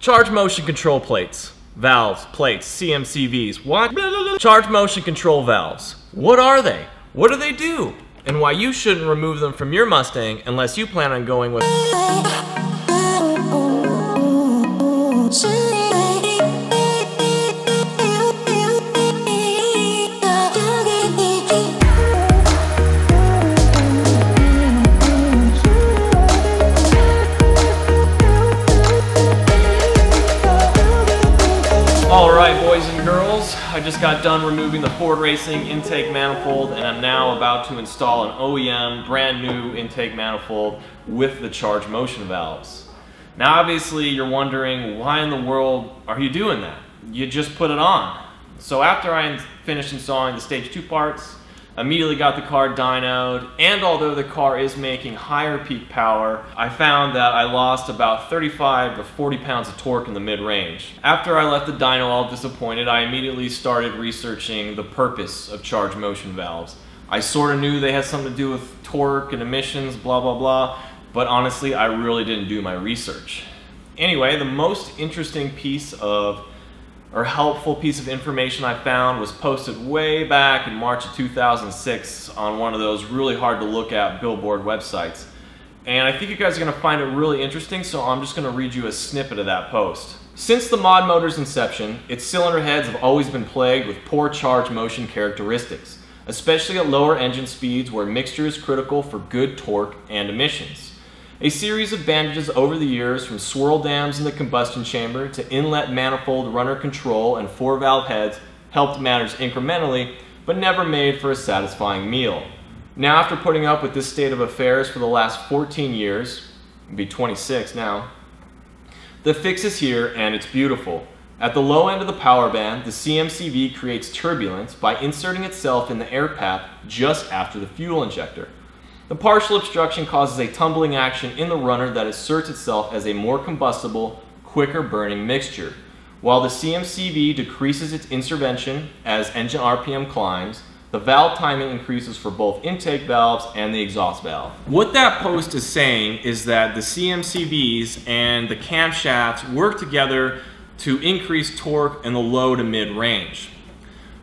Charge motion control plates. Valves, plates, CMCVs. What? Charge motion control valves. What are they? What do they do? And why you shouldn't remove them from your Mustang unless you plan on going with. I just got done removing the Ford Racing intake manifold and I'm now about to install an OEM brand new intake manifold with the charge motion valves. Now obviously you're wondering why in the world are you doing that? You just put it on. So after I finished installing the stage 2 parts, immediately got the car dynoed, and although the car is making higher peak power, I found that I lost about 35 to 40 pounds of torque in the mid-range. After I left the dyno all disappointed, I immediately started researching the purpose of charge motion valves. I sort of knew they had something to do with torque and emissions, blah, blah, blah, but honestly, I really didn't do my research. Anyway, the most interesting piece of or helpful piece of information I found was posted way back in March of 2006 on one of those really hard to look at billboard websites. And I think you guys are going to find it really interesting, so I'm just going to read you a snippet of that post. Since the mod motor's inception, its cylinder heads have always been plagued with poor charge motion characteristics, especially at lower engine speeds where mixture is critical for good torque and emissions. A series of bandages over the years from swirl dams in the combustion chamber to inlet manifold runner control and four valve heads helped matters incrementally, but never made for a satisfying meal. Now after putting up with this state of affairs for the last 14 years, be 26 now, the fix is here and it's beautiful. At the low end of the power band, the CMCV creates turbulence by inserting itself in the air path just after the fuel injector. The partial obstruction causes a tumbling action in the runner that asserts itself as a more combustible, quicker burning mixture, while the CMCV decreases its intervention as engine RPM climbs, the valve timing increases for both intake valves and the exhaust valve. What that post is saying is that the CMCVs and the camshafts work together to increase torque in the low to mid range.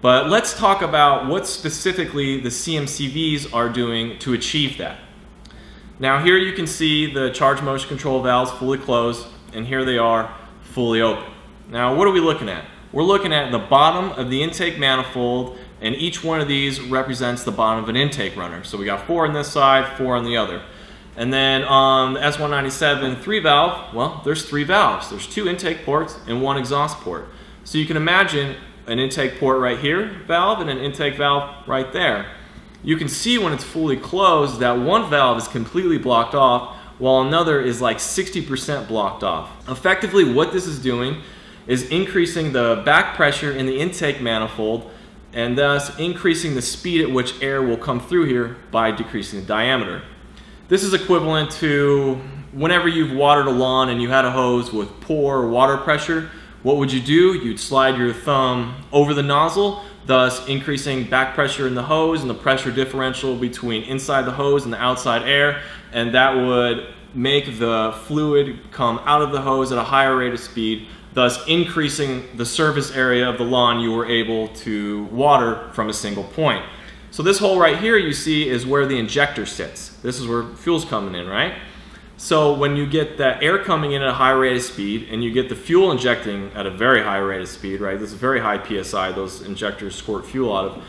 But let's talk about what specifically the CMCVs are doing to achieve that. Now here you can see the charge motion control valves fully closed, and here they are fully open. Now what are we looking at? We're looking at the bottom of the intake manifold, and each one of these represents the bottom of an intake runner. So we got four on this side, four on the other. And then on the S197 three valve, well, there's three valves. There's two intake ports and one exhaust port. So you can imagine an intake port right here valve and an intake valve right there. You can see when it's fully closed that one valve is completely blocked off while another is like 60% blocked off. Effectively what this is doing is increasing the back pressure in the intake manifold and thus increasing the speed at which air will come through here by decreasing the diameter. This is equivalent to whenever you've watered a lawn and you had a hose with poor water pressure, what would you do? You'd slide your thumb over the nozzle, thus increasing back pressure in the hose and the pressure differential between inside the hose and the outside air, and that would make the fluid come out of the hose at a higher rate of speed, thus increasing the surface area of the lawn you were able to water from a single point. So this hole right here you see is where the injector sits. This is where fuel's coming in, right? So when you get that air coming in at a high rate of speed and you get the fuel injecting at a very high rate of speed, right? This is very high PSI those injectors squirt fuel out of.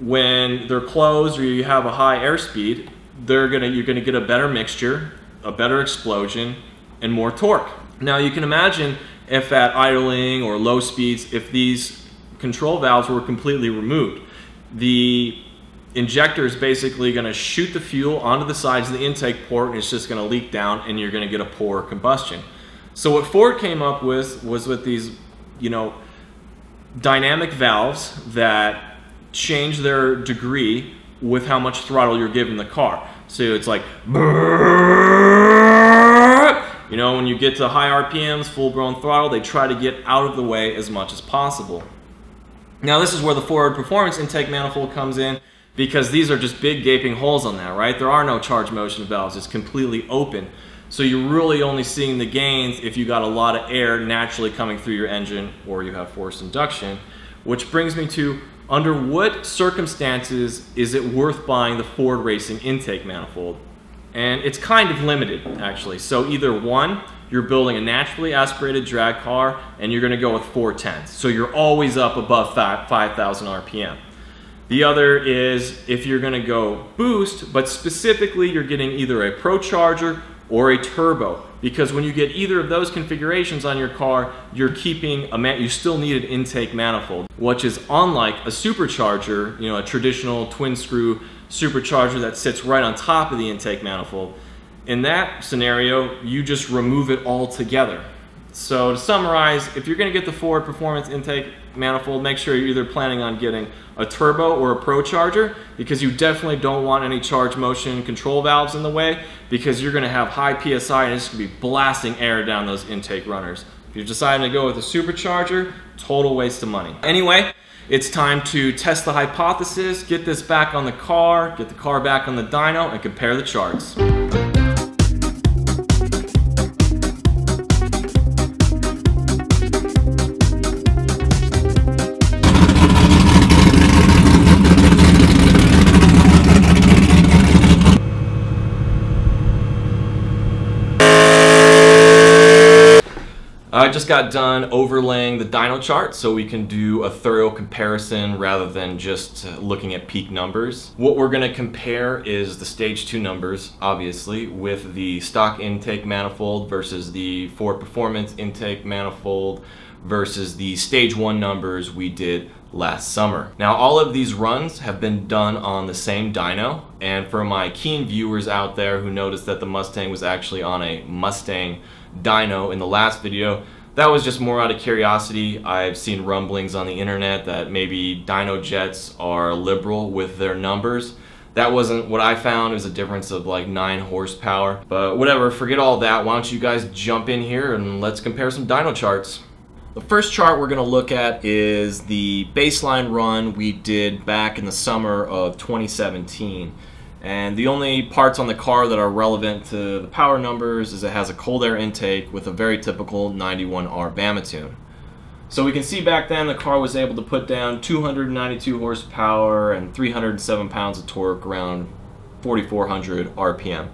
When they're closed or you have a high airspeed, they're gonna you're gonna get a better mixture, a better explosion, and more torque. Now you can imagine if at idling or low speeds, if these control valves were completely removed, the injector is basically going to shoot the fuel onto the sides of the intake port and it's just going to leak down and you're going to get a poor combustion. So what Ford came up with was with these, you know, dynamic valves that change their degree with how much throttle you're giving the car. So it's like, you know, when you get to high RPMs, full blown throttle, they try to get out of the way as much as possible. Now this is where the Ford Performance intake manifold comes in because these are just big gaping holes on that, right? There are no charge motion valves, it's completely open. So you're really only seeing the gains if you got a lot of air naturally coming through your engine or you have forced induction. Which brings me to under what circumstances is it worth buying the Ford Racing intake manifold? And it's kind of limited actually. So either one, you're building a naturally aspirated drag car and you're gonna go with 410s. So you're always up above 5,000 RPM. The other is if you're gonna go boost, but specifically you're getting either a ProCharger or a turbo. Because when you get either of those configurations on your car you're keeping a man you still need an intake manifold which is unlike a supercharger you know a traditional twin screw supercharger that sits right on top of the intake manifold. In that scenario you just remove it all together so to summarize if you're going to get the Ford performance intake manifold make sure you're either planning on getting a turbo or a ProCharger because you definitely don't want any charge motion control valves in the way because you're going to have high PSI and it's going to be blasting air down those intake runners. If you're deciding to go with a supercharger, total waste of money. Anyway, it's time to test the hypothesis, get this back on the car, get the car back on the dyno, and compare the charts. Just got done overlaying the dyno chart so we can do a thorough comparison rather than just looking at peak numbers. What we're going to compare is the stage 2 numbers, obviously, with the stock intake manifold versus the Ford Performance intake manifold versus the stage 1 numbers we did last summer. Now all of these runs have been done on the same dyno and for my keen viewers out there who noticed that the Mustang was actually on a Mustang dyno in the last video. That was just more out of curiosity. I've seen rumblings on the internet that maybe Dynojets are liberal with their numbers. That wasn't what I found. It was a difference of like 9 horsepower. But whatever, forget all that. Why don't you guys jump in here and let's compare some dyno charts. The first chart we're going to look at is the baseline run we did back in the summer of 2017. And the only parts on the car that are relevant to the power numbers is it has a cold air intake with a very typical 91R Bama tune. So we can see back then the car was able to put down 292 horsepower and 307 pounds of torque around 4400 RPM.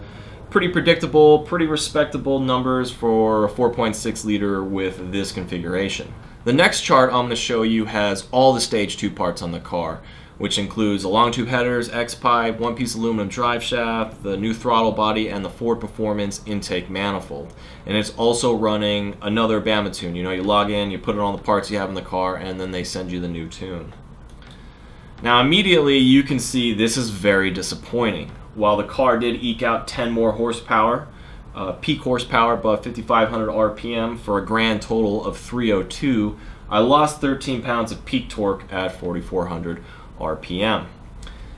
Pretty predictable, pretty respectable numbers for a 4.6 liter with this configuration. The next chart I'm going to show you has all the stage 2 parts on the car which includes the long tube headers, X-pipe, one-piece aluminum drive shaft, the new throttle body, and the Ford Performance intake manifold. And it's also running another Bama tune. You know, you log in, you put it on the parts you have in the car, and then they send you the new tune. Now immediately you can see this is very disappointing. While the car did eke out 10 more horsepower, uh, peak horsepower above 5500 RPM for a grand total of 302, I lost 13 pounds of peak torque at 4400 RPM.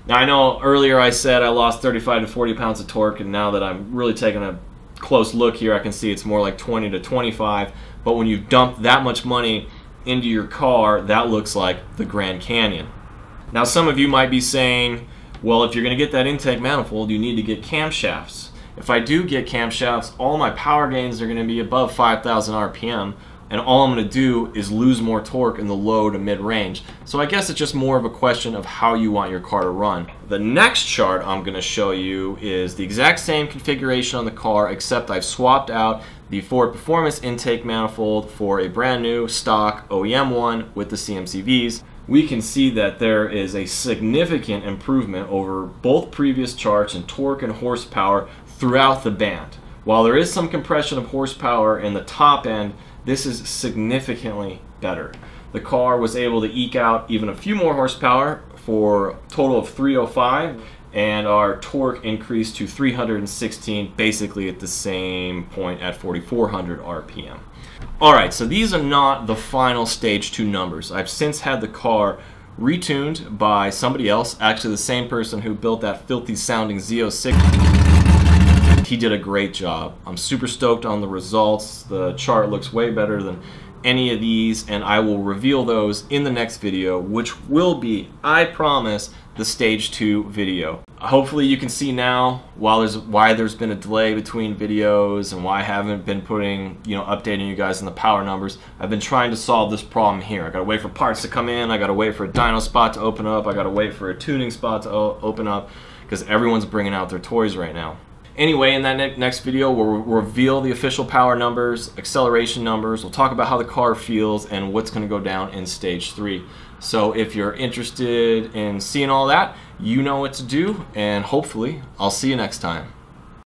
Now I know earlier I said I lost 35 to 40 pounds of torque and now that I'm really taking a close look here I can see it's more like 20 to 25 but when you dump that much money into your car that looks like the Grand Canyon. Now some of you might be saying well if you're going to get that intake manifold you need to get camshafts. If I do get camshafts all my power gains are going to be above 5,000 RPM and all I'm going to do is lose more torque in the low to mid range. So I guess it's just more of a question of how you want your car to run. The next chart I'm going to show you is the exact same configuration on the car except I've swapped out the Ford Performance intake manifold for a brand new stock OEM one with the CMCVs we can see that there is a significant improvement over both previous charts in torque and horsepower throughout the band. While there is some compression of horsepower in the top end, this is significantly better. The car was able to eke out even a few more horsepower for a total of 305 and our torque increased to 316 basically at the same point at 4400 RPM. Alright, so these are not the final stage 2 numbers. I've since had the car retuned by somebody else, actually the same person who built that filthy sounding Z06 he did a great job. I'm super stoked on the results. The chart looks way better than any of these and I will reveal those in the next video which will be, I promise, the stage 2 video. Hopefully you can see now there's why there's been a delay between videos and why I haven't been putting, you know, updating you guys on the power numbers. I've been trying to solve this problem here. I gotta wait for parts to come in, I gotta wait for a dyno spot to open up, I gotta wait for a tuning spot to open up because everyone's bringing out their toys right now. Anyway, in that ne next video, we'll reveal the official power numbers, acceleration numbers, we'll talk about how the car feels and what's going to go down in stage three. So if you're interested in seeing all that, you know what to do, and hopefully I'll see you next time.